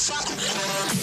Fuck.